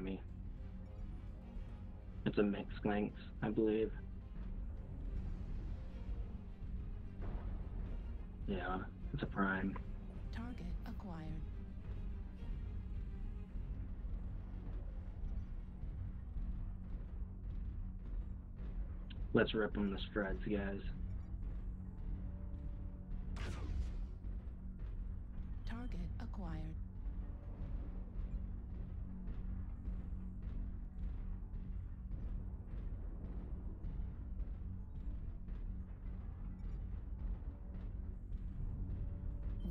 me. It's a Mist Lynx, I believe. Yeah, it's a prime. Target acquired. Let's rip them the spreads, guys. Target acquired.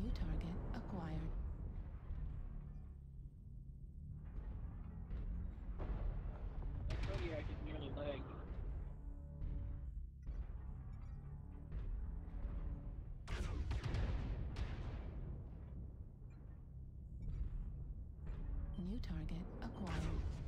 New target acquired. Kodiak is nearly legged. New target acquired.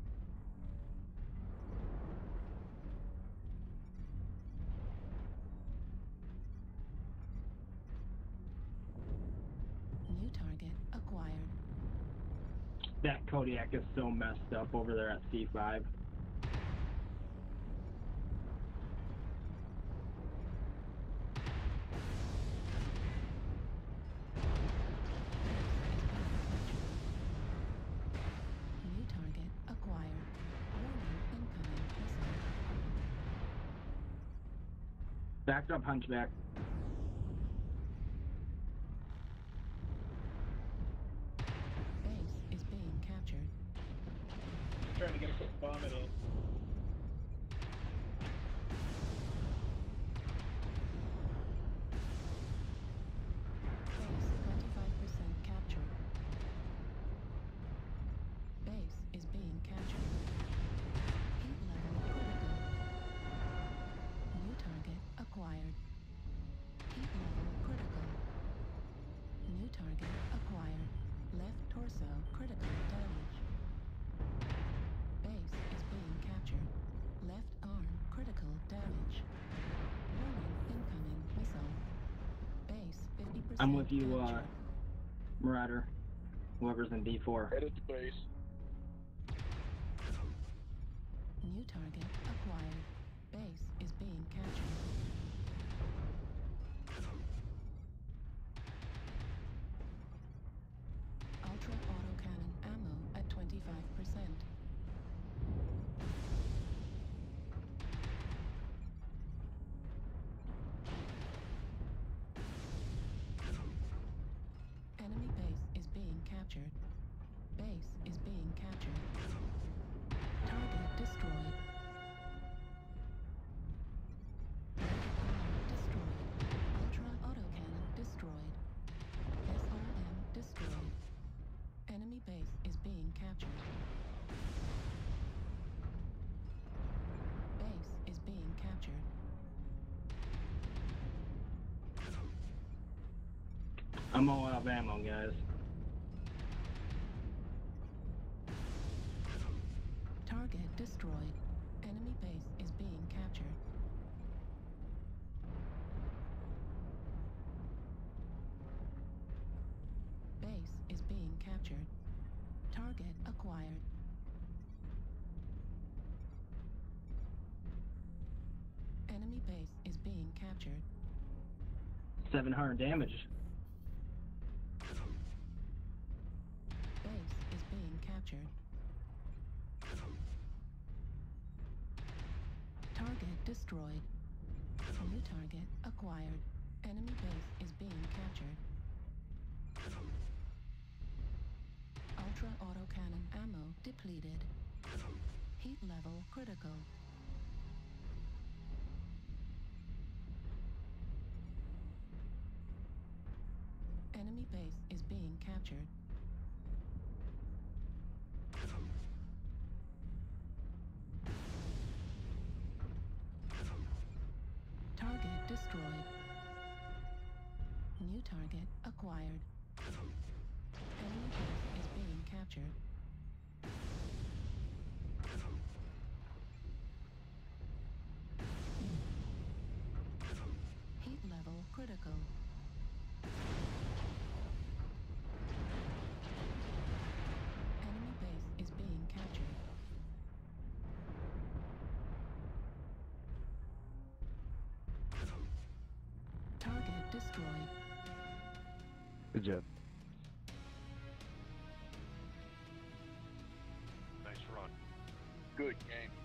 That Kodiak is so messed up over there at C5. New target acquired. Warning. Backed up Hunchback. Trying to get a quick vomit in. Base 25% captured. Base is being captured. Heat level critical. New target acquired. Heat level critical. New target acquired. Left torso critical I'm with you, uh. Marauder. Whoever's in D4. Headed to base. New target acquired. Base is being captured. Ultra autocannon ammo at 25%. Captured. Base is being captured. Target destroyed. Destroyed. Ultra autocannon destroyed. SRM destroyed. Enemy base is being captured. Base is being captured. I'm all out of ammo, guys. Target destroyed. Enemy base is being captured. Base is being captured. Target acquired. Enemy base is being captured. 700 damage. Base is being captured. Target destroyed. New target acquired. Enemy base is being captured. Ultra autocannon ammo depleted. Heat level critical. Enemy base is being captured. Destroyed. New target acquired. Enemy is being captured. Destroyed. Good job. Nice run. Good game.